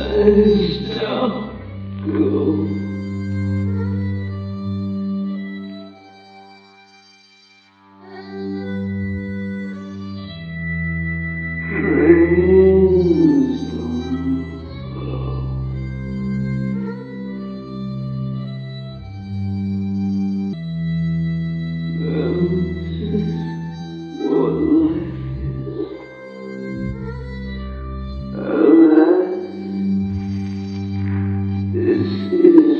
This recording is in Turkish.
Ee, Özlem. This is,